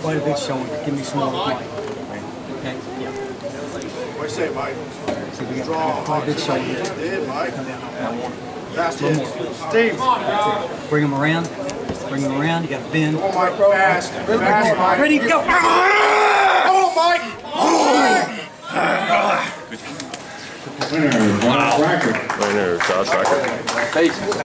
quite a big showing. Give me some more Mike. Okay? Yeah. What do you say, Mike? So we got, Draw. got quite a big shoulder. Did, Mike? Come down. Fast One hit. more. Steve. Bring him around. Bring him around. You got Ben. Oh Come on, Mike. Fast. Fast, Mike. Ready, go! Come on, Mike. Winner, Josh Riechert. Winner, Josh Riechert.